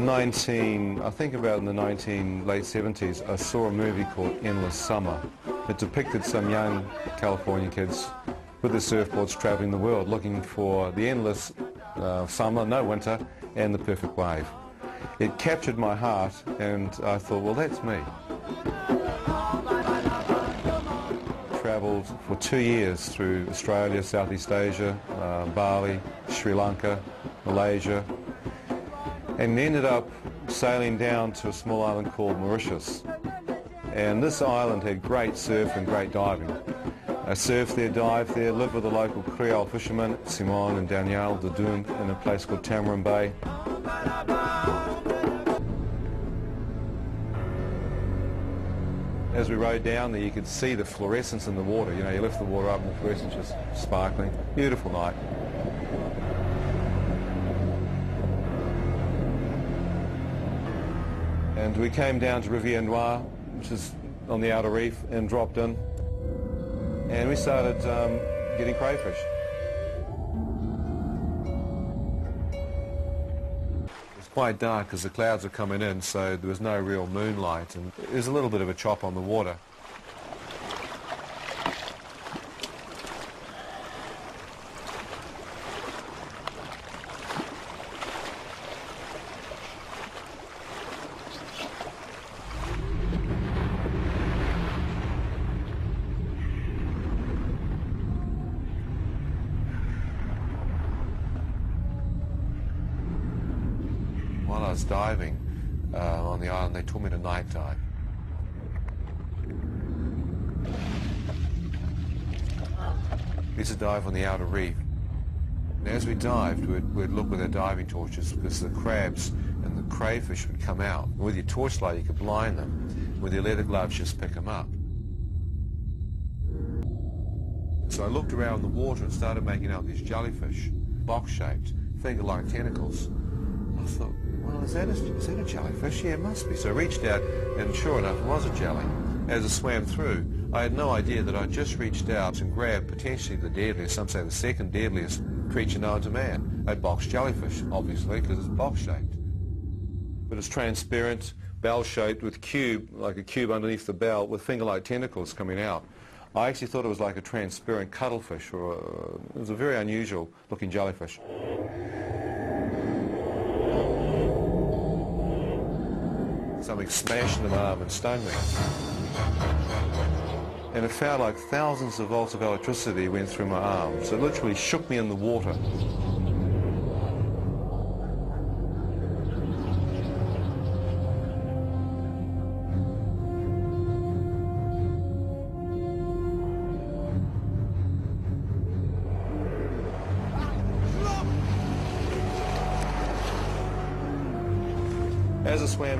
in 19, I think about in the 19, late 70s, I saw a movie called Endless Summer. It depicted some young California kids with their surfboards traveling the world looking for the endless uh, summer, no winter, and the perfect wave. It captured my heart and I thought, well, that's me. Travelled for two years through Australia, Southeast Asia, uh, Bali, Sri Lanka, Malaysia, and ended up sailing down to a small island called Mauritius. And this island had great surf and great diving. I surfed there, dived there, lived with the local Creole fishermen, Simon and Danielle Dadoon, in a place called Tamarin Bay. As we rode down there, you could see the fluorescence in the water. You know, you lift the water up and the fluorescence just sparkling. Beautiful night. And we came down to Riviere Noire, which is on the outer reef, and dropped in. And we started um, getting crayfish. It was quite dark because the clouds were coming in, so there was no real moonlight, and there was a little bit of a chop on the water. While I was diving uh, on the island, they told me to night dive. We to dive on the outer reef. And as we dived, we'd, we'd look with our diving torches because the crabs and the crayfish would come out. And with your torchlight, you could blind them. With your leather gloves, just pick them up. So I looked around the water and started making out these jellyfish, box-shaped, finger-like tentacles. I thought, well, is that, a, is that a jellyfish? Yeah, it must be. So I reached out, and sure enough, it was a jelly. As I swam through, I had no idea that I'd just reached out and grabbed potentially the deadliest, some say the second deadliest creature known to man, a box jellyfish, obviously, because it's box-shaped. But it's transparent, bell-shaped with cube, like a cube underneath the bell, with finger-like tentacles coming out. I actually thought it was like a transparent cuttlefish, or a, it was a very unusual looking jellyfish. Something smashed in my arm and stung me. And it felt like thousands of volts of electricity went through my arm. So it literally shook me in the water.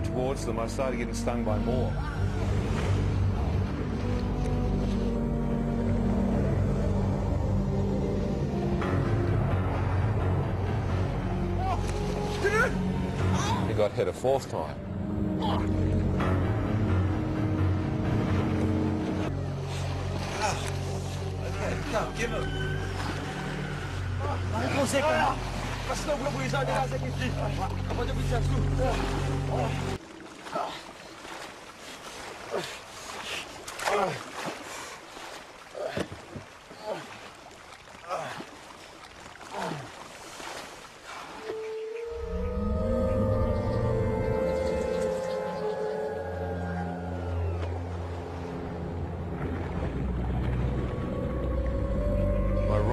Swam towards them, I started getting stung by more. He got hit a fourth time. Parce que vous, vous les avez que.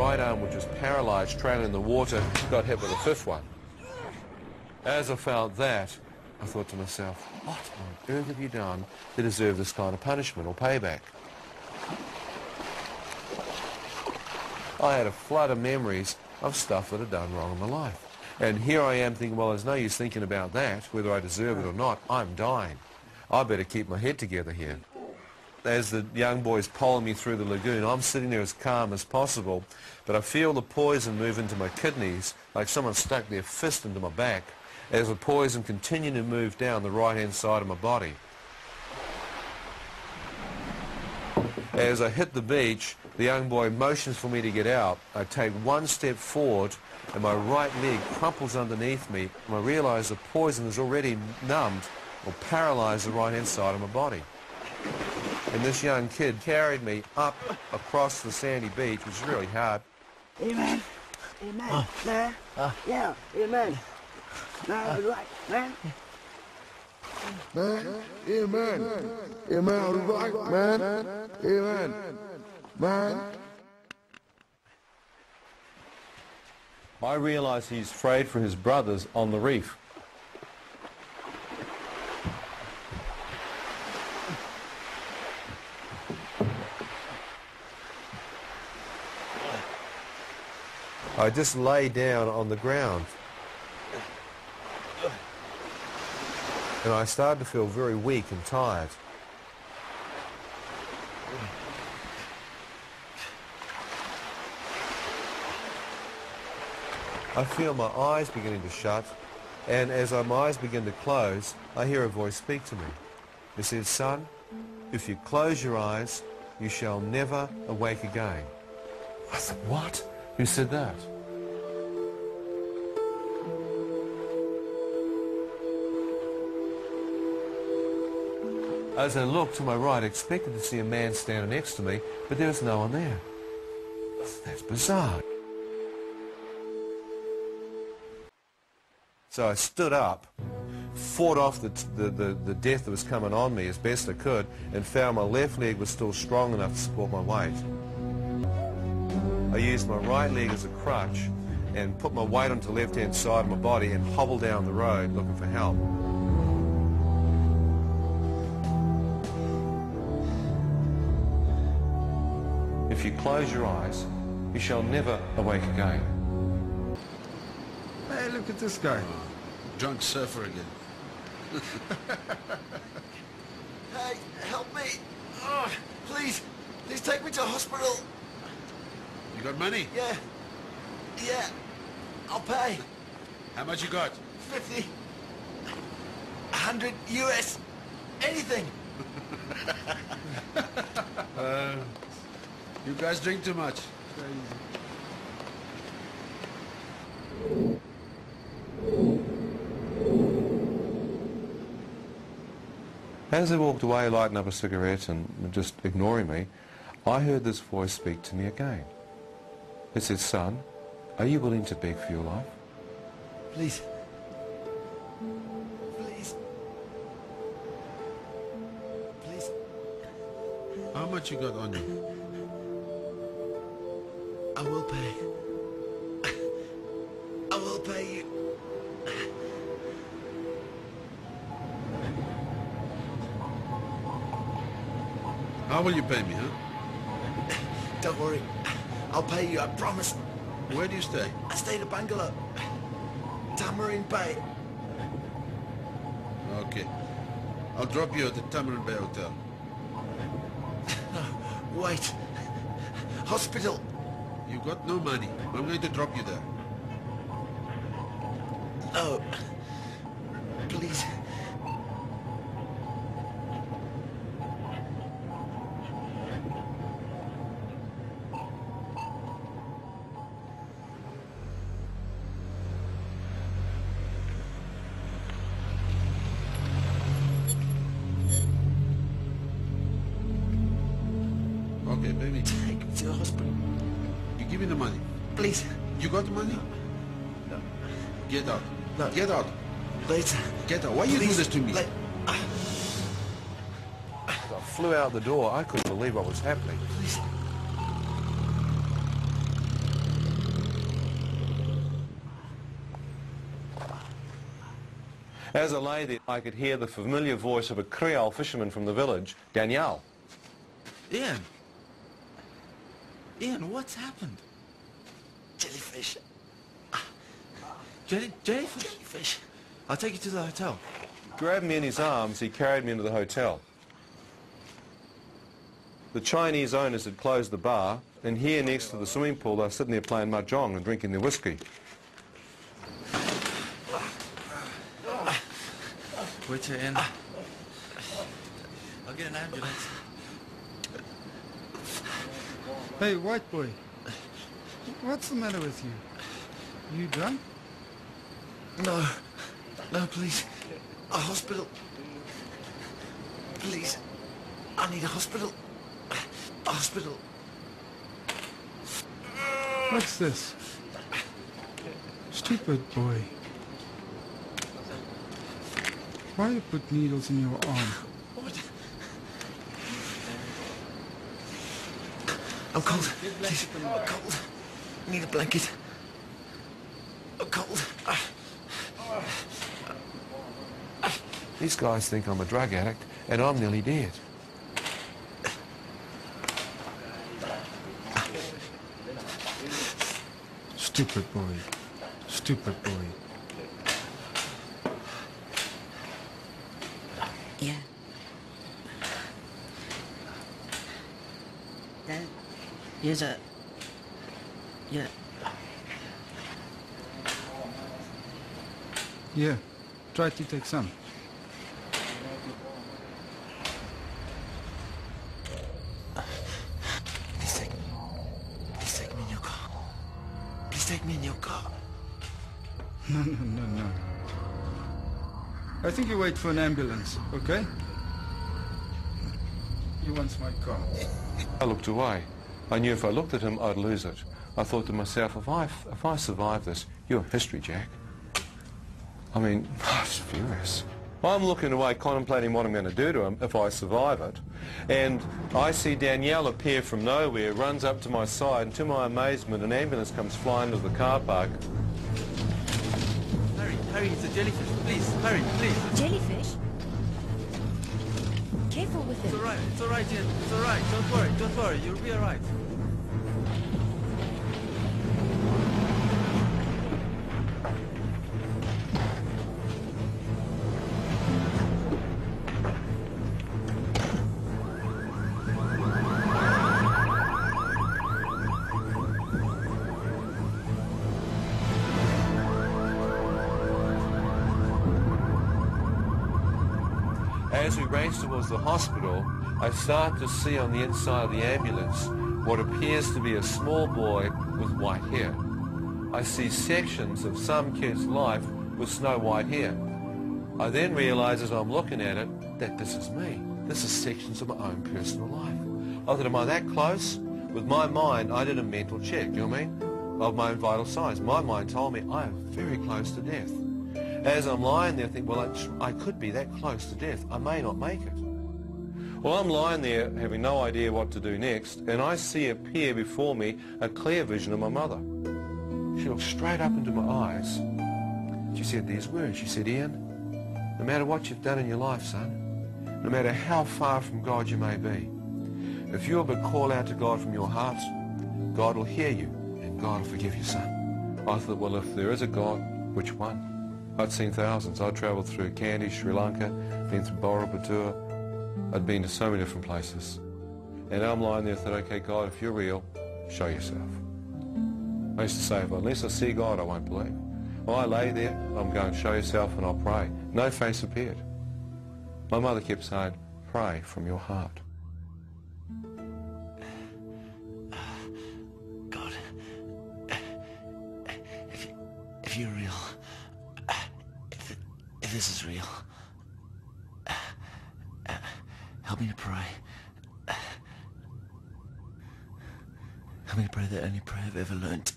Right arm, which was paralyzed, trailing in the water, got hit with a fifth one. As I felt that, I thought to myself, what on earth have you done to deserve this kind of punishment or payback? I had a flood of memories of stuff that I'd done wrong in my life. And here I am thinking, well, there's no use thinking about that, whether I deserve it or not. I'm dying. I better keep my head together here. As the young boys pulling me through the lagoon, I'm sitting there as calm as possible, but I feel the poison move into my kidneys, like someone stuck their fist into my back, as the poison continued to move down the right-hand side of my body. As I hit the beach, The young boy motions for me to get out. I take one step forward and my right leg crumples underneath me and I realise the poison has already numbed or paralysed the right-hand side of my body. And this young kid carried me up across the sandy beach, which is really hard. Amen. Amen. Man. Yeah. Amen. Man, right. Man. Man, amen. Amen, all right, man. Amen. Man. I realise he's afraid for his brothers on the reef. I just lay down on the ground. And I started to feel very weak and tired. I feel my eyes beginning to shut, and as my eyes begin to close, I hear a voice speak to me. It says, Son, if you close your eyes, you shall never awake again. I said, what? Who said that? As I looked to my right, I expected to see a man standing next to me, but there was no one there. That's bizarre. So I stood up, fought off the, the, the, the, death that was coming on me as best I could, and found my left leg was still strong enough to support my weight. I used my right leg as a crutch and put my weight onto the left-hand side of my body and hobbled down the road looking for help. If you close your eyes, you shall never awake again. Hey, look at this guy. Drunk surfer again. Hey, help me. Oh, please, please take me to hospital. You got money? Yeah, yeah, I'll pay. How much you got? 50, 100 US, anything. Uh, you guys drink too much. As they walked away, lighting up a cigarette and just ignoring me, I heard this voice speak to me again. It said, son, are you willing to beg for your life? Please. Please. Please. How much you got on you? I will pay. I will pay you. How will you pay me, huh? Don't worry. I'll pay you, I promise. Where do you stay? I stayed at a Bungalow. Tamarin Bay. Okay. I'll drop you at the Tamarin Bay Hotel. Wait. Hospital. You've got no money. I'm going to drop you there. No. This to me? Like, I flew out the door. I couldn't believe what was happening. please. As I lay there, I could hear the familiar voice of a Creole fisherman from the village, Danielle. Ian. Ian, what's happened? Jellyfish. Ah. Jelly, jellyfish? Jellyfish. I'll take you to the hotel. Grabbed me in his arms, he carried me into the hotel. The Chinese owners had closed the bar, and here next to the swimming pool, they were sitting there playing mahjong and drinking their whiskey. Wait till Ian. I'll get an ambulance. Hey, white boy. What's the matter with you? You drunk? No. No, please. A hospital. Please. I need a hospital. A hospital. What's this? Stupid boy. Why you put needles in your arm? What? I'm cold. Please. I'm cold. I need a blanket. I'm cold. These guys think I'm a drug addict and I'm nearly dead. Stupid boy. Stupid boy. Yeah. Dad, here's a... Yeah. Yeah. Try to take some. Think you wait for an ambulance, okay? He wants my car. I looked away. I knew if I looked at him, I'd lose it. I thought to myself, if I, if I survive this, you're history, Jack. I mean, I was furious. I'm looking away, contemplating what I'm going to do to him if I survive it. And I see Danielle appear from nowhere, runs up to my side, and to my amazement, an ambulance comes flying to the car park. Jellyfish. Please, hurry, please. Jellyfish? Careful with it. It's alright, it's alright, Ian. It's alright. Don't worry, don't worry. You'll be alright. Towards the hospital, I start to see on the inside of the ambulance what appears to be a small boy with white hair. I see sections of some kid's life with snow white hair. I then realize as I'm looking at it that this is me. This is sections of my own personal life. I thought, am I that close? With my mind, I did a mental check, you know what I mean? Of my own vital signs. My mind told me I am very close to death. As I'm lying there, I think, well, I, I could be that close to death. I may not make it. Well, I'm lying there having no idea what to do next, and I see appear before me a clear vision of my mother. She looked straight up into my eyes. She said these words. She said, Ian, no matter what you've done in your life, son, no matter how far from God you may be, if you'll but call out to God from your heart, God will hear you and God will forgive you, son. I thought, well, if there is a God, which one? I'd seen thousands. I'd travelled through Kandy, Sri Lanka, been through Bora Borobudur. I'd been to so many different places. And I'm lying there thought, okay, God, if you're real, show yourself. I used to say, if unless I see God, I won't believe. Well, I lay there, I'm going, show yourself, and I'll pray. No face appeared. My mother kept saying, pray from your heart. God. If, if you're real. If, if this is real. Help me to pray. Help me to pray the only prayer I've ever learnt.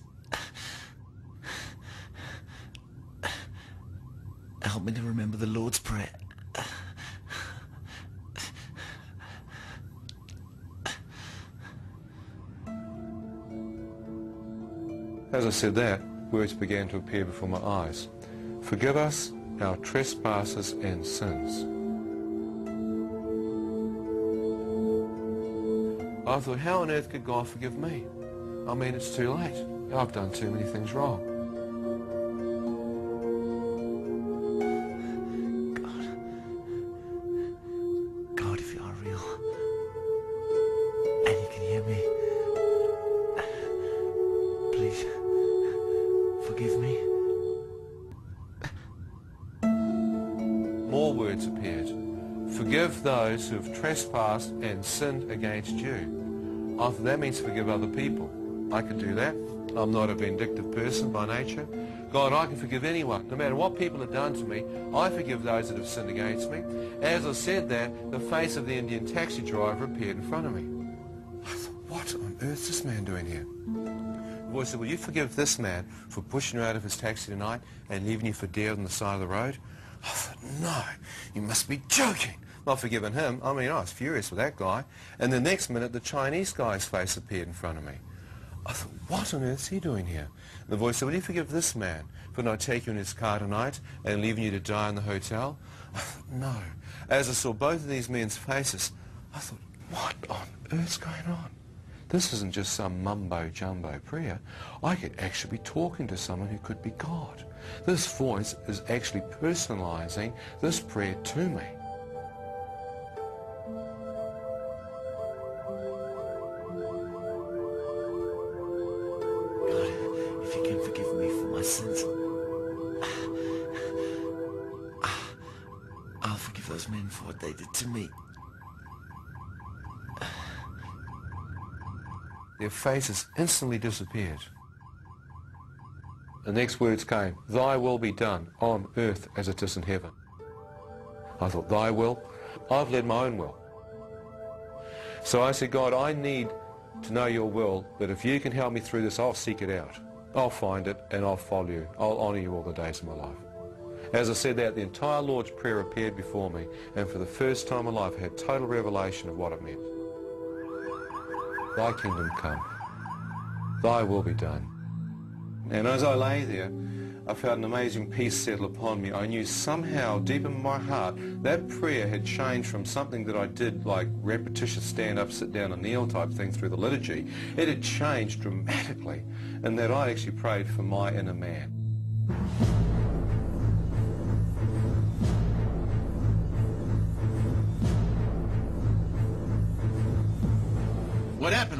Help me to remember the Lord's Prayer. As I said that, words began to appear before my eyes. Forgive us our trespasses and sins. I thought, how on earth could God forgive me? I mean, it's too late. I've done too many things wrong. God, God, if you are real, and you can hear me, please forgive me. More words appeared. Forgive those who have trespassed and sinned against you. Thought that means forgive other people. I can do that. I'm not a vindictive person by nature. God, I can forgive anyone. No matter what people have done to me, I forgive those that have sinned against me. As I said that, the face of the Indian taxi driver appeared in front of me. I thought, what on earth is this man doing here? The voice said, will you forgive this man for pushing you out of his taxi tonight and leaving you for dead on the side of the road? I thought, no, you must be joking. Not forgiven him. I mean, I was furious with that guy. And the next minute, the Chinese guy's face appeared in front of me. I thought, what on earth is he doing here? And the voice said, will you forgive this man for not taking you in his car tonight and leaving you to die in the hotel? I thought, no. As I saw both of these men's faces, I thought, what on earth's going on? This isn't just some mumbo-jumbo prayer. I could actually be talking to someone who could be God. This voice is actually personalizing this prayer to me. Their faces instantly disappeared. The next words came, Thy will be done on earth as it is in heaven. I thought, Thy will? I've led my own will. So I said, God, I need to know your will, that if you can help me through this, I'll seek it out. I'll find it and I'll follow you. I'll honour you all the days of my life. As I said that, the entire Lord's Prayer appeared before me, and for the first time in life I had total revelation of what it meant. Thy kingdom come. Thy will be done. And as I lay there, I felt an amazing peace settle upon me. I knew somehow, deep in my heart, that prayer had changed from something that I did like repetitious stand up, sit down and kneel type thing through the liturgy. It had changed dramatically and that I actually prayed for my inner man.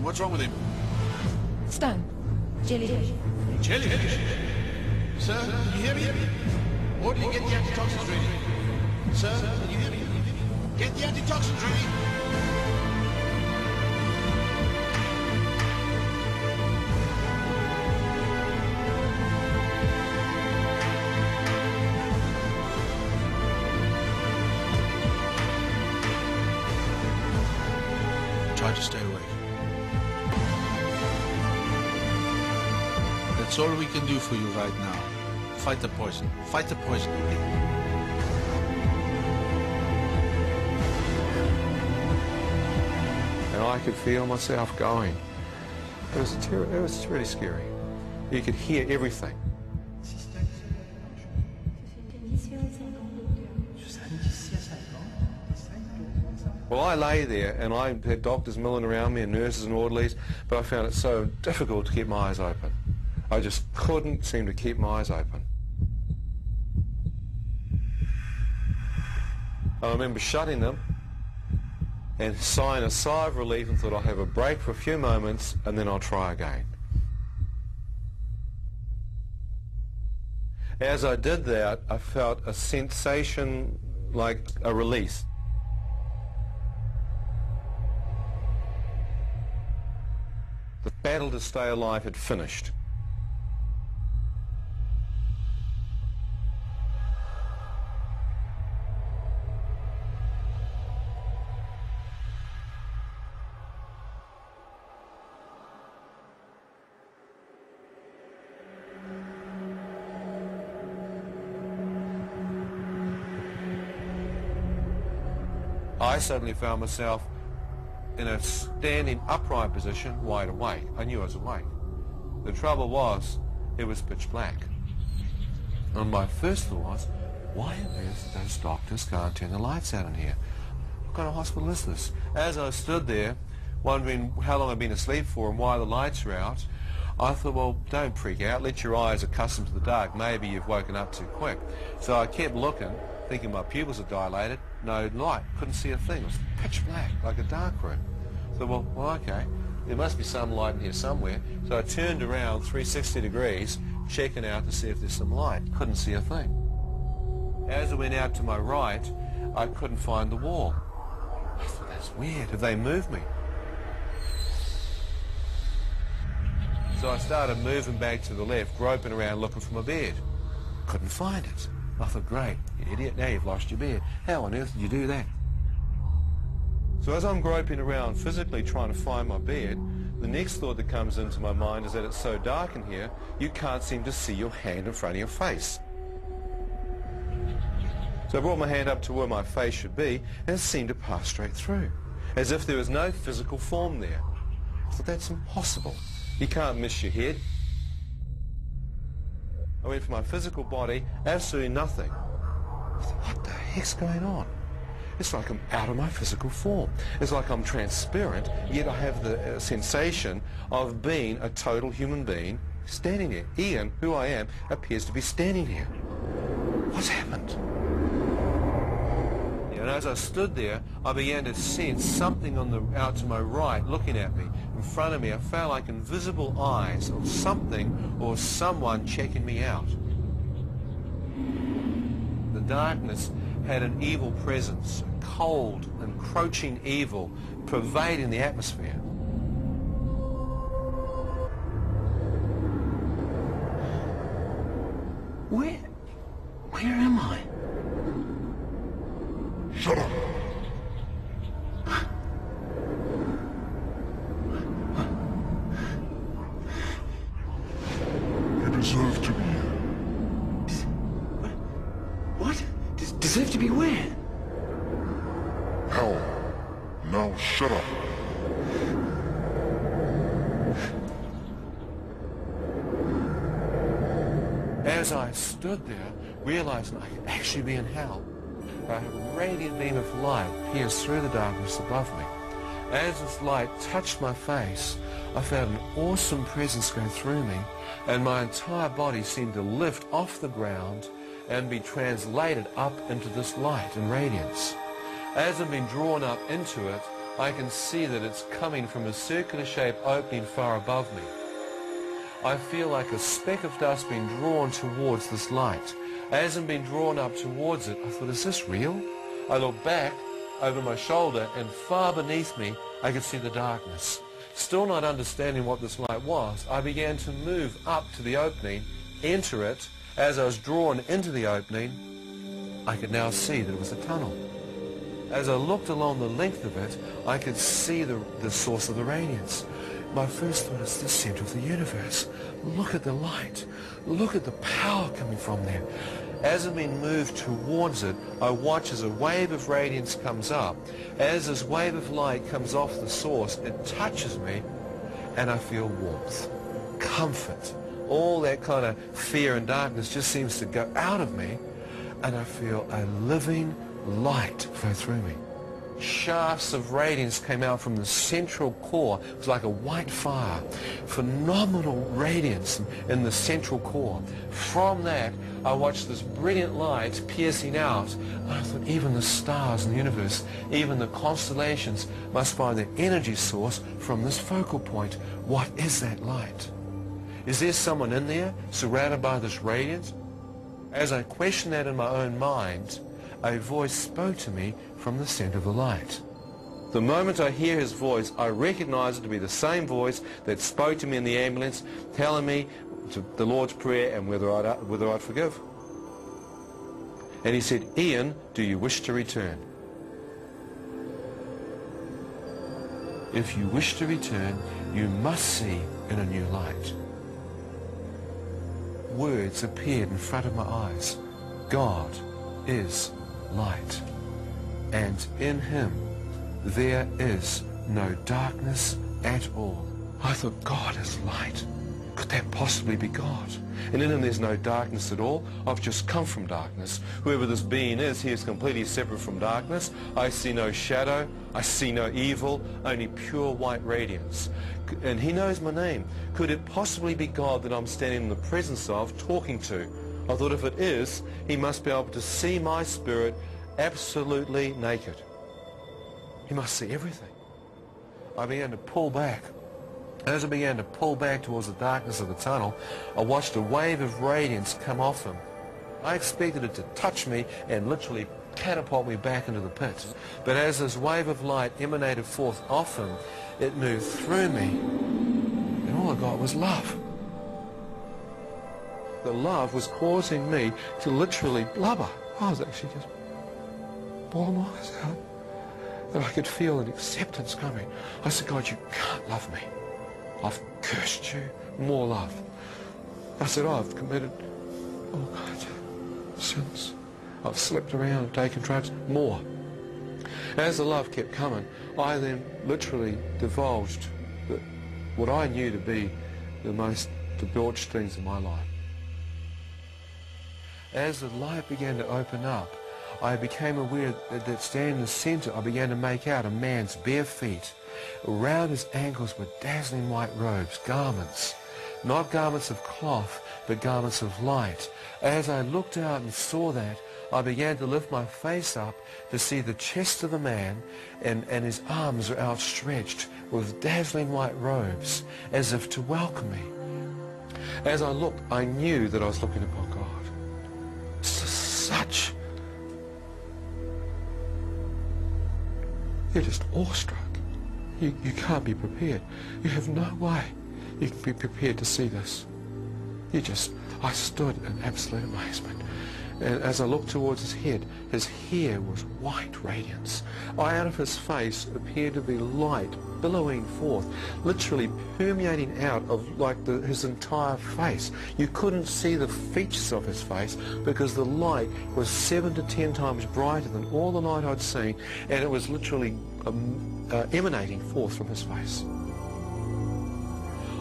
What? What's wrong with him? Stung. Jellyfish. Jellyfish. Sir, can you hear me? Or do you get the antitoxins ready? Sir, can you hear me? Get the antitoxins ready. For you right now. Fight the poison. Fight the poison. And I could feel myself going. It was, ter- it was really scary. You could hear everything. Well, I lay there and I had doctors milling around me and nurses and orderlies, but I found it so difficult to keep my eyes open. I just couldn't seem to keep my eyes open. I remember shutting them and sighing a sigh of relief and thought I'll have a break for a few moments and then I'll try again. As I did that, I felt a sensation like a release. The battle to stay alive had finished. Suddenly found myself in a standing upright position, wide awake. I knew I was awake. The trouble was, it was pitch black. And my first thought was, why on earth those doctors can't turn the lights out in here? What kind of hospital is this? As I stood there, wondering how long I'd been asleep for and why the lights are out, I thought, well, don't freak out. Let your eyes accustom to the dark. Maybe you've woken up too quick. So I kept looking, thinking my pupils had dilated. No light. Couldn't see a thing. It was pitch black, like a dark room. So, well, well, okay. There must be some light in here somewhere. So I turned around 360 degrees, checking out to see if there's some light. Couldn't see a thing. As I went out to my right, I couldn't find the wall. I thought, that's weird. Have they moved me? So I started moving back to the left, groping around looking for my bed. Couldn't find it. I thought, great, you idiot, now you've lost your beard. How on earth did you do that? So as I'm groping around physically trying to find my beard, the next thought that comes into my mind is that it's so dark in here, you can't seem to see your hand in front of your face. So I brought my hand up to where my face should be, and it seemed to pass straight through, as if there was no physical form there. I thought, that's impossible. You can't miss your head. I went for my physical body, absolutely nothing. What the heck's going on? It's like I'm out of my physical form. It's like I'm transparent, yet I have the uh, sensation of being a total human being standing there. Ian, who I am, appears to be standing here. What's happened? And as I stood there, I began to sense something on the out to my right looking at me. In front of me, I felt like invisible eyes or something or someone checking me out. Darkness had an evil presence, a cold, encroaching evil pervading the atmosphere. Where through the darkness above me. As this light touched my face, I felt an awesome presence go through me, and my entire body seemed to lift off the ground and be translated up into this light and radiance. As I'm being drawn up into it, I can see that it's coming from a circular-shaped opening far above me. I feel like a speck of dust being drawn towards this light. As I'm being drawn up towards it, I thought, is this real? I look back over my shoulder and far beneath me, I could see the darkness. Still not understanding what this light was, I began to move up to the opening, enter it. As I was drawn into the opening, I could now see that it was a tunnel. As I looked along the length of it, I could see the, the source of the radiance. My first thought is the center of the universe. Look at the light. Look at the power coming from there. As I'm being moved towards it, I watch as a wave of radiance comes up. As this wave of light comes off the source, it touches me, and I feel warmth, comfort. All that kind of fear and darkness just seems to go out of me, and I feel a living light flow through me shafts of radiance came out from the central core. It was like a white fire. Phenomenal radiance in the central core. From that, I watched this brilliant light piercing out. And I thought even the stars in the universe, even the constellations must find their energy source from this focal point. What is that light? Is there someone in there surrounded by this radiance? As I questioned that in my own mind, a voice spoke to me from the center of the light. The moment I hear his voice, I recognize it to be the same voice that spoke to me in the ambulance, telling me the Lord's Prayer and whether I'd, uh, whether I'd forgive. And he said, Ian, do you wish to return? If you wish to return, you must see in a new light. Words appeared in front of my eyes. God is light. And in him there is no darkness at all. I thought, God is light. Could that possibly be God? And in him there's no darkness at all. I've just come from darkness. Whoever this being is, he is completely separate from darkness. I see no shadow. I see no evil, only pure white radiance. And he knows my name. Could it possibly be God that I'm standing in the presence of, talking to? I thought if it is, he must be able to see my spirit absolutely naked. He must see everything. I began to pull back. As I began to pull back towards the darkness of the tunnel, I watched a wave of radiance come off him. I expected it to touch me and literally catapult me back into the pit. But as this wave of light emanated forth off him, it moved through me. And all I got was love. The love was causing me to literally blubber. I was actually just bawling my eyes out. And I could feel an acceptance coming. I said, God, you can't love me. I've cursed you. More love. I said, oh, I've committed all kinds of sins. I've slept around taken drugs. More. As the love kept coming, I then literally divulged the, what I knew to be the most debauched things in my life. As the light began to open up, I became aware that, that standing in the center, I began to make out a man's bare feet. Around his ankles were dazzling white robes, garments, not garments of cloth, but garments of light. As I looked out and saw that, I began to lift my face up to see the chest of the man and, and his arms were outstretched with dazzling white robes as if to welcome me. As I looked, I knew that I was looking upon God. Such. You're just awestruck. You, you can't be prepared. You have no way you can be prepared to see this. You just, I stood in absolute amazement. And as I looked towards his head, his hair was white radiance. Out of his face appeared to be light billowing forth, literally permeating out of like the, his entire face. You couldn't see the features of his face because the light was seven to ten times brighter than all the light I'd seen, and it was literally um, uh, emanating forth from his face.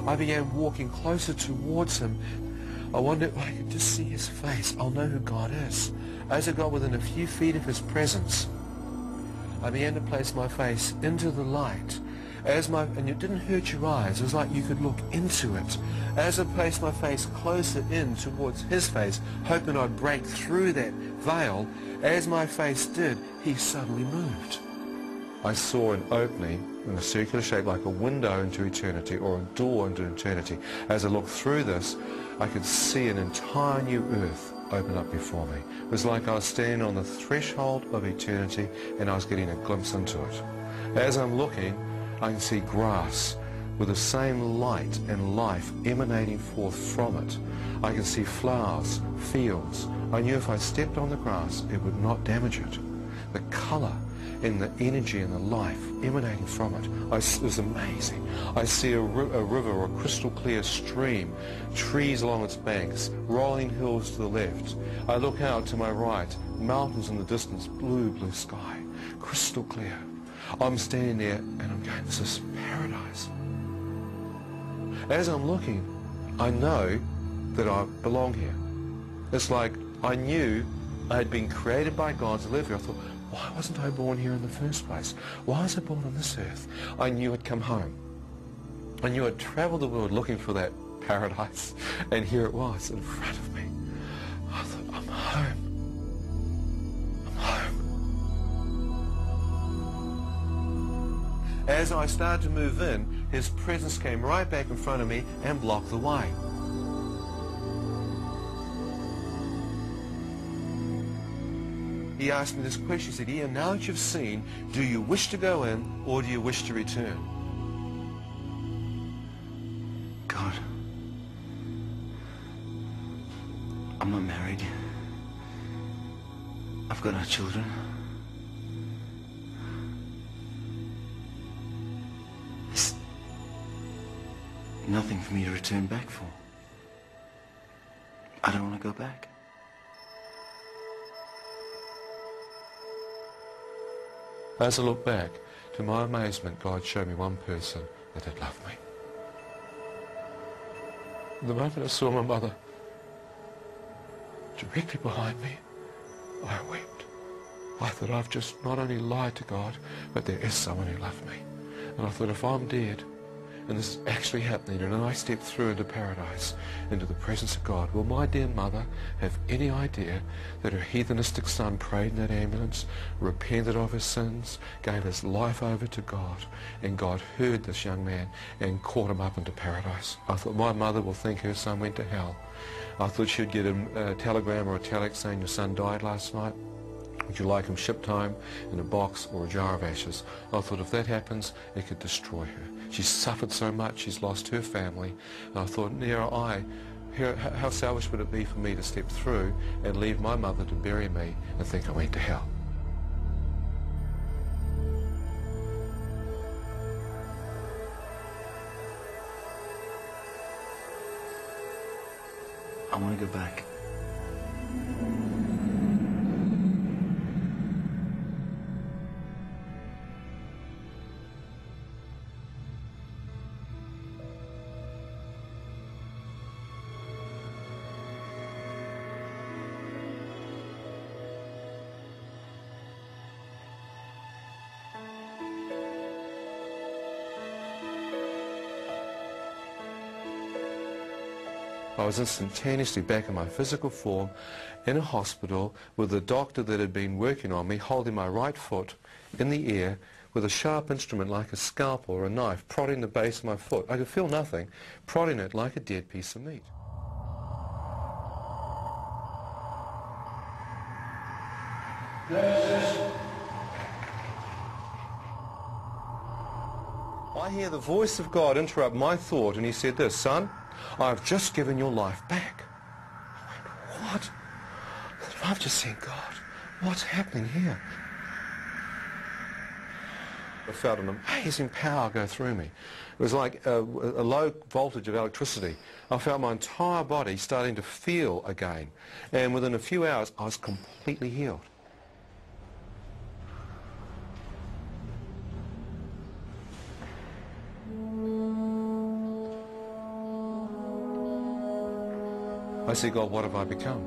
I began walking closer towards him I wondered if I could just see his face. I'll know who God is. As I got within a few feet of his presence, I began to place my face into the light. As my, and it didn't hurt your eyes. It was like you could look into it. As I placed my face closer in towards his face, hoping I'd break through that veil, as my face did, he suddenly moved. I saw an opening in a circular shape like a window into eternity or a door into eternity. As I looked through this, I could see an entire new earth open up before me. It was like I was standing on the threshold of eternity and I was getting a glimpse into it. As I'm looking, I can see grass with the same light and life emanating forth from it. I can see flowers, fields. I knew if I stepped on the grass, it would not damage it. The color and the energy and the life emanating from it. I, it was amazing. I see a, a river or a crystal clear stream, trees along its banks, rolling hills to the left. I look out to my right, mountains in the distance, blue, blue sky, crystal clear. I'm standing there and I'm going, this is paradise. As I'm looking, I know that I belong here. It's like I knew I had been created by God to live here. I thought, why wasn't I born here in the first place? Why was I born on this earth? I knew I'd come home. I knew I'd traveled the world looking for that paradise, and here it was in front of me. I thought, I'm home. I'm home. As I started to move in, his presence came right back in front of me and blocked the way. He asked me this question. He said, Ian, now that you've seen, do you wish to go in or do you wish to return? God. I'm not married. I've got no children. There's nothing for me to return back for. I don't want to go back. As I look back, to my amazement, God showed me one person that had loved me. The moment I saw my mother directly behind me, I wept. I thought I've just not only lied to God, but there is someone who loved me. And I thought if I'm dead, and this is actually happening, and I step through into paradise, into the presence of God, will my dear mother have any idea that her heathenistic son prayed in that ambulance, repented of his sins, gave his life over to God, and God heard this young man and caught him up into paradise? I thought my mother will think her son went to hell. I thought she'd get a, a telegram or a telex saying your son died last night. Would you like him shipped home in a box or a jar of ashes? I thought if that happens, it could destroy her. She's suffered so much. She's lost her family. And I thought, near I, how selfish would it be for me to step through and leave my mother to bury me and think I went to hell? I want to go back. Was instantaneously back in my physical form in a hospital with the doctor that had been working on me holding my right foot in the air with a sharp instrument like a scalpel or a knife prodding the base of my foot. I could feel nothing, prodding it like a dead piece of meat. I hear the voice of God interrupt my thought and he said this, son, I've just given your life back. I went, what? I've just seen God. What's happening here? I felt an amazing power go through me. It was like a, a low voltage of electricity. I felt my entire body starting to feel again. And within a few hours, I was completely healed. I said, God, what have I become?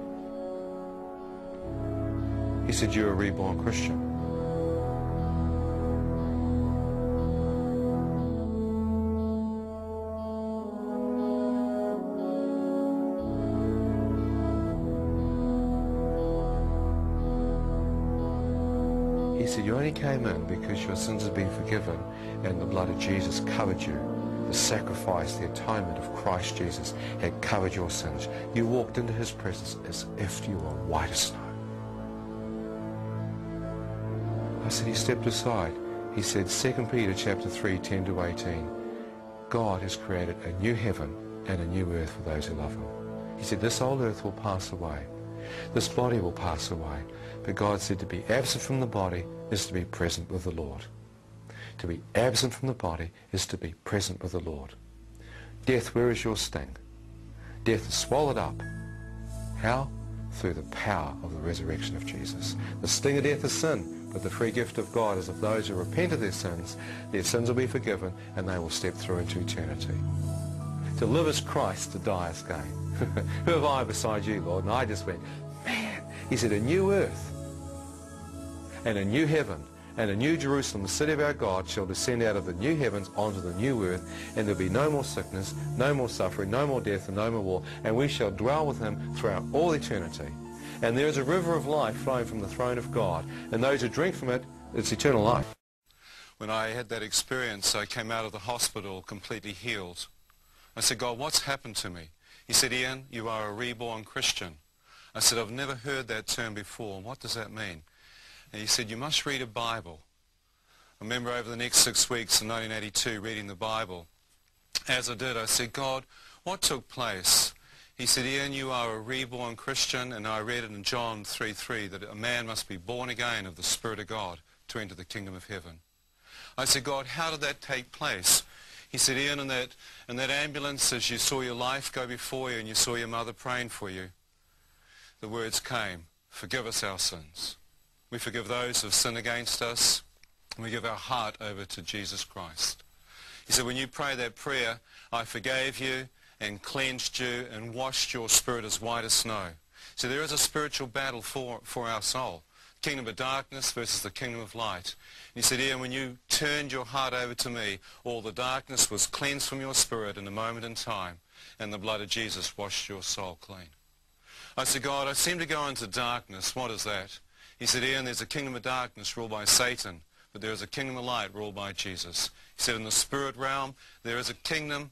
He said, you're a reborn Christian. Because your sins have been forgiven and the blood of Jesus covered you. The sacrifice, the atonement of Christ Jesus had covered your sins. You walked into his presence as if you were white as snow. I said, he stepped aside. He said, 2 Peter chapter 3, 10 to 18, God has created a new heaven and a new earth for those who love him. He said, this old earth will pass away. This body will pass away. But God said to be absent from the body is to be present with the Lord. To be absent from the body is to be present with the Lord. Death, where is your sting? Death is swallowed up. How? Through the power of the resurrection of Jesus. The sting of death is sin, but the free gift of God is of those who repent of their sins, their sins will be forgiven, and they will step through into eternity. To live as Christ, to die as gain. Who have I beside you, Lord? And I just went, man, he said, a new earth and a new heaven and a new Jerusalem, the city of our God, shall descend out of the new heavens onto the new earth, and there'll be no more sickness, no more suffering, no more death, and no more war, and we shall dwell with him throughout all eternity. And there is a river of life flowing from the throne of God, and those who drink from it, it's eternal life. When I had that experience, I came out of the hospital completely healed. I said, God, what's happened to me? He said, Ian, you are a reborn Christian. I said, I've never heard that term before. What does that mean? And he said, you must read a Bible. I remember over the next six weeks in 1982 reading the Bible. As I did, I said, God, what took place? He said, Ian, you are a reborn Christian, and I read it in John 3.3 that a man must be born again of the Spirit of God to enter the kingdom of heaven. I said, God, how did that take place? He said, Ian, in that, in that ambulance, as you saw your life go before you and you saw your mother praying for you, the words came, forgive us our sins. We forgive those who have sinned against us, and we give our heart over to Jesus Christ. He said, when you pray that prayer, I forgave you and cleansed you and washed your spirit as white as snow. So there is a spiritual battle for, for our soul. Kingdom of darkness versus the kingdom of light. And he said, Ian, when you turned your heart over to me, all the darkness was cleansed from your spirit in a moment in time, and the blood of Jesus washed your soul clean. I said, God, I seem to go into darkness. What is that? He said, Ian, there's a kingdom of darkness ruled by Satan, but there is a kingdom of light ruled by Jesus. He said, in the spirit realm, there is a kingdom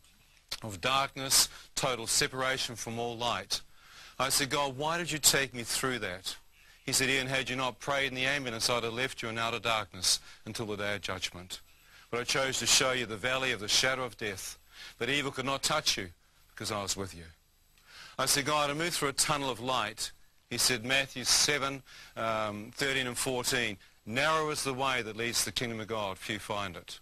of darkness, total separation from all light. I said, God, why did you take me through that? He said, Ian, had you not prayed in the ambulance, I'd have left you in outer darkness until the day of judgment. But I chose to show you the valley of the shadow of death, that evil could not touch you because I was with you. I said, God, I moved through a tunnel of light. He said, Matthew 7, um, 13 and 14, narrow is the way that leads to the kingdom of God, few find it.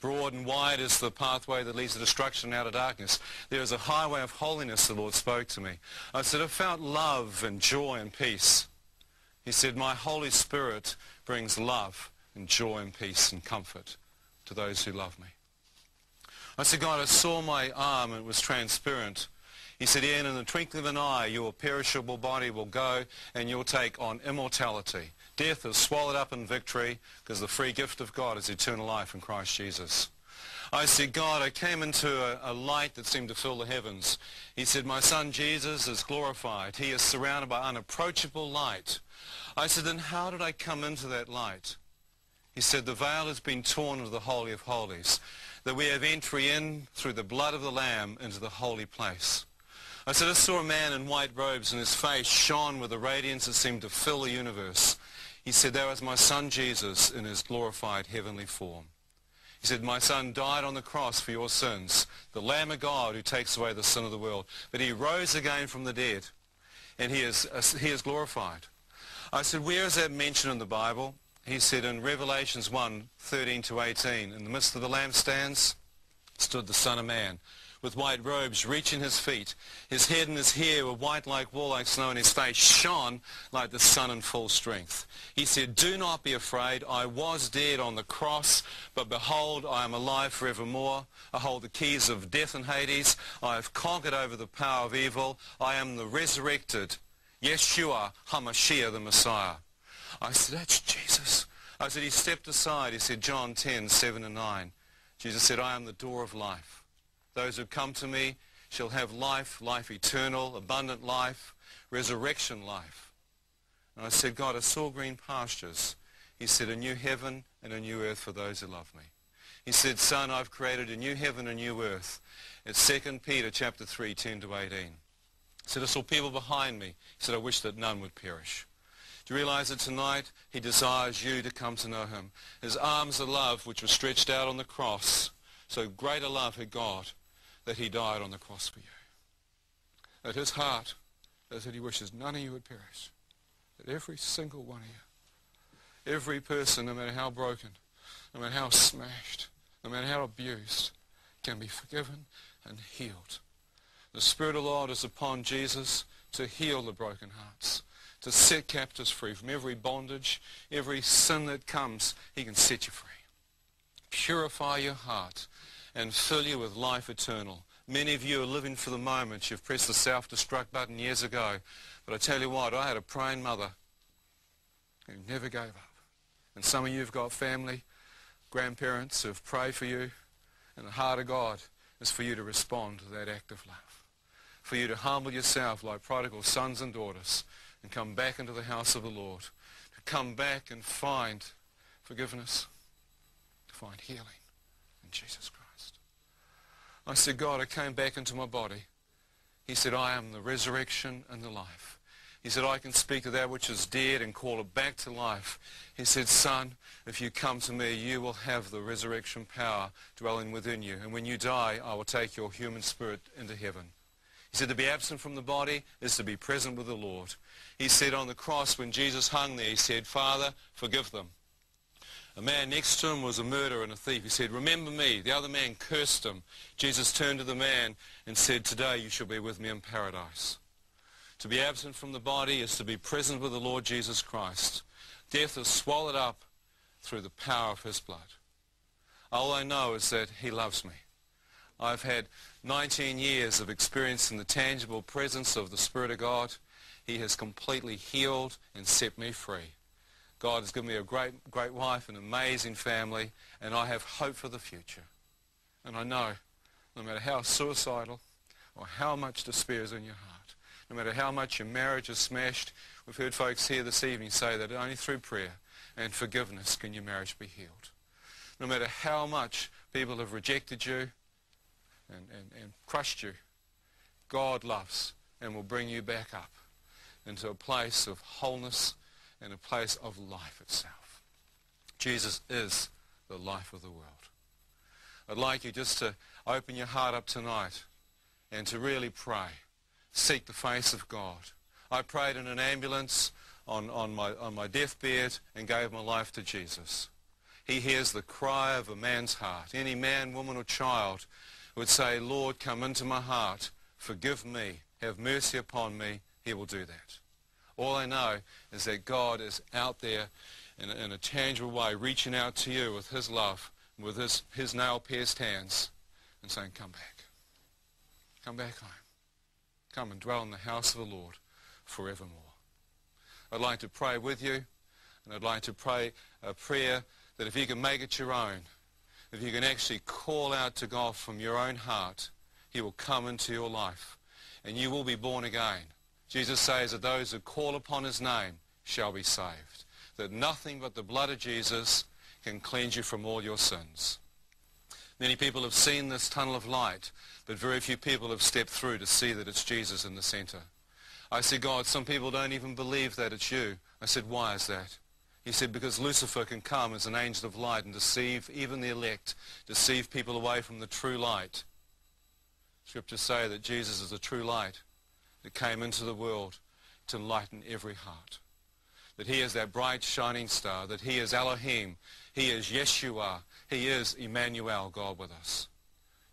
Broad and wide is the pathway that leads to destruction and outer darkness. There is a highway of holiness, the Lord spoke to me. I said, I felt love and joy and peace. He said, my Holy Spirit brings love and joy and peace and comfort to those who love me. I said, God, I saw my arm and it was transparent. He said, Ian, in the twinkling of an eye, your perishable body will go and you'll take on immortality. Death is swallowed up in victory because the free gift of God is eternal life in Christ Jesus. I said, God, I came into a, a, light that seemed to fill the heavens. He said, my son Jesus is glorified. He is surrounded by unapproachable light. I said, then how did I come into that light? He said, the veil has been torn of the Holy of Holies, that we have entry in through the blood of the Lamb into the holy place. I said, I saw a man in white robes and his face shone with a radiance that seemed to fill the universe. He said, that was my son Jesus in his glorified heavenly form. He said, my son died on the cross for your sins, the Lamb of God who takes away the sin of the world. But he rose again from the dead, and he is, uh, he is glorified. I said, where is that mentioned in the Bible? he said in Revelations 1, 13 to 18, in the midst of the lampstands stood the Son of Man with white robes reaching his feet. His head and his hair were white like wool like snow, and his face shone like the sun in full strength. He said, Do not be afraid. I was dead on the cross, but behold, I am alive forevermore. I hold the keys of death and Hades. I have conquered over the power of evil. I am the resurrected Yeshua HaMashiach, the Messiah. I said, that's Jesus. I said, he stepped aside. He said, John 10, 7 and 9. Jesus said, I am the door of life. Those who come to me shall have life, life eternal, abundant life, resurrection life. And I said, God, I saw green pastures. He said, a new heaven and a new earth for those who love me. He said, son, I've created a new heaven and a new earth. It's 2 Peter chapter 3, 10 to 18. He said, I saw people behind me. He said, I wish that none would perish. Do you realize that tonight he desires you to come to know him? His arms of love, which were stretched out on the cross, so great a love had God that he died on the cross for you. That his heart is that he wishes none of you would perish. That every single one of you, every person, no matter how broken, no matter how smashed, no matter how abused, can be forgiven and healed. The Spirit of the Lord is upon Jesus to heal the broken hearts to set captives free from every bondage, every sin that comes. He can set you free. Purify your heart and fill you with life eternal. Many of you are living for the moment. You've pressed the self-destruct button years ago. But I tell you what, I had a praying mother who never gave up. And some of you have got family, grandparents who have prayed for you. And the heart of God is for you to respond to that act of love. For you to humble yourself like prodigal sons and daughters and come back into the house of the Lord, to come back and find forgiveness, to find healing in Jesus Christ. I said, God, I came back into my body. He said, I am the resurrection and the life. He said, I can speak to that which is dead and call it back to life. He said, son, if you come to me, you will have the resurrection power dwelling within you. And when you die, I will take your human spirit into heaven. He said, to be absent from the body is to be present with the Lord. He said on the cross when Jesus hung there, he said, Father, forgive them. A man next to him was a murderer and a thief. He said, remember me. The other man cursed him. Jesus turned to the man and said, today you shall be with me in paradise. To be absent from the body is to be present with the Lord Jesus Christ. Death is swallowed up through the power of his blood. All I know is that he loves me. I've had 19 years of experience in the tangible presence of the Spirit of God. He has completely healed and set me free. God has given me a great, great wife, and an amazing family, and I have hope for the future. And I know, no matter how suicidal or how much despair is in your heart, no matter how much your marriage is smashed, we've heard folks here this evening say that only through prayer and forgiveness can your marriage be healed. No matter how much people have rejected you and, and, and crushed you, God loves and will bring you back up into a place of wholeness and a place of life itself. Jesus is the life of the world. I'd like you just to open your heart up tonight and to really pray. Seek the face of God. I prayed in an ambulance on, on, my, on my deathbed and gave my life to Jesus. He hears the cry of a man's heart. Any man, woman, or child would say, Lord, come into my heart. Forgive me. Have mercy upon me. He will do that. All I know is that God is out there in a, in a tangible way, reaching out to you with his love, with his, his nail-pierced hands, and saying, come back. Come back home. Come and dwell in the house of the Lord forevermore. I'd like to pray with you, and I'd like to pray a prayer that if you can make it your own, if you can actually call out to God from your own heart, he will come into your life, and you will be born again. Jesus says that those who call upon his name shall be saved, that nothing but the blood of Jesus can cleanse you from all your sins. Many people have seen this tunnel of light, but very few people have stepped through to see that it's Jesus in the center. I said, God, some people don't even believe that it's you. I said, why is that? He said, because Lucifer can come as an angel of light and deceive even the elect, deceive people away from the true light. Scriptures say that Jesus is the true light that came into the world to lighten every heart. That he is that bright shining star, that he is Elohim, he is Yeshua, he is Emmanuel, God with us.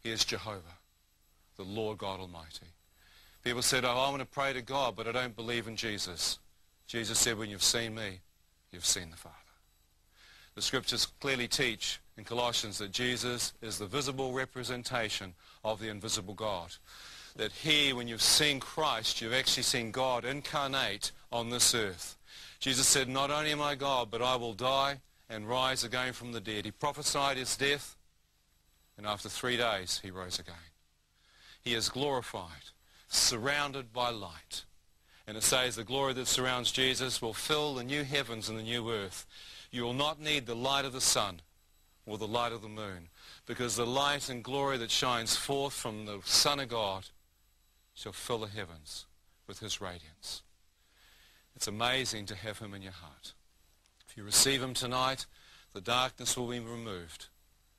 He is Jehovah, the Lord God Almighty. People said, oh, I want to pray to God, but I don't believe in Jesus. Jesus said, when you've seen me, you've seen the Father. The scriptures clearly teach in Colossians that Jesus is the visible representation of the invisible God. That here, when you've seen Christ, you've actually seen God incarnate on this earth. Jesus said, not only am I God, but I will die and rise again from the dead. He prophesied his death, and after three days he rose again. He is glorified, surrounded by light. And it says the glory that surrounds Jesus will fill the new heavens and the new earth. You will not need the light of the sun or the light of the moon because the light and glory that shines forth from the Son of God shall fill the heavens with his radiance. It's amazing to have him in your heart. If you receive him tonight, the darkness will be removed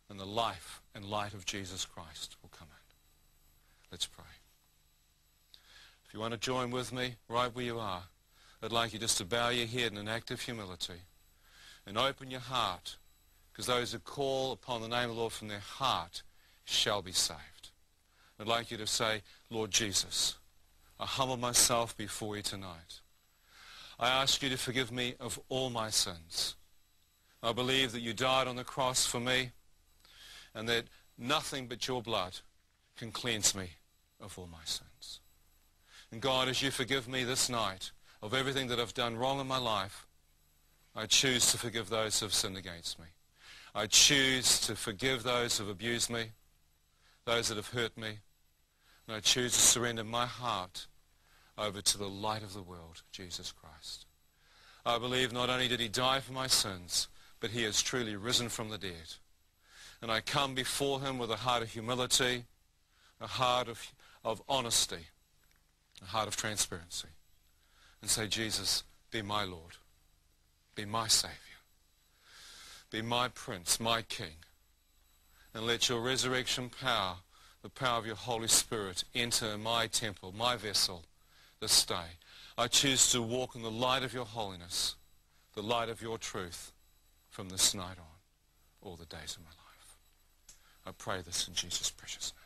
and the life and light of Jesus Christ will come in. Let's pray. If you want to join with me right where you are, I'd like you just to bow your head in an act of humility and open your heart because those who call upon the name of the Lord from their heart shall be saved. I'd like you to say, Lord Jesus, I humble myself before you tonight. I ask you to forgive me of all my sins. I believe that you died on the cross for me and that nothing but your blood can cleanse me of all my sins. And God, as you forgive me this night of everything that I've done wrong in my life, I choose to forgive those who have sinned against me. I choose to forgive those who have abused me, those that have hurt me, and I choose to surrender my heart over to the light of the world, Jesus Christ. I believe not only did he die for my sins, but he has truly risen from the dead. And I come before him with a heart of humility, a heart of, of honesty, a heart of transparency and say, Jesus, be my Lord. Be my Savior. Be my Prince, my King. And let your resurrection power, the power of your Holy Spirit, enter my temple, my vessel, this day. I choose to walk in the light of your holiness, the light of your truth, from this night on, all the days of my life. I pray this in Jesus' precious name.